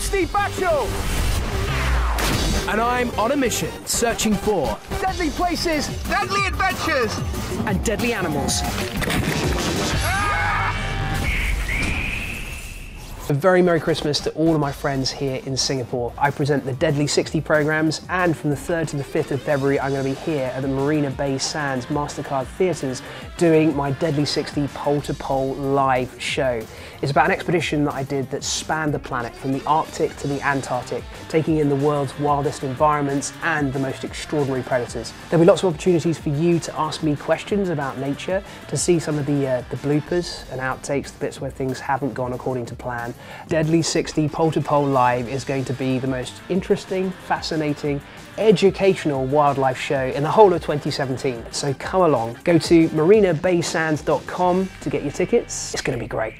Steve Backshall. And I'm on a mission searching for deadly places, Deadly adventures! and deadly animals. A very Merry Christmas to all of my friends here in Singapore. I present the Deadly 60 programs, and from the 3rd to the 5th of February, I'm going to be here at the Marina Bay Sands MasterCard Theatres doing my Deadly 60 pole to pole live show. It's about an expedition that I did that spanned the planet from the Arctic to the Antarctic, taking in the world's wildest environments and the most extraordinary predators. There'll be lots of opportunities for you to ask me questions about nature, to see some of the, uh, the bloopers and outtakes, the bits where things haven't gone according to plan. Deadly 60 Pole to Pole Live is going to be the most interesting, fascinating, educational wildlife show in the whole of 2017. So come along. Go to marinabaysands.com to get your tickets. It's going to be great.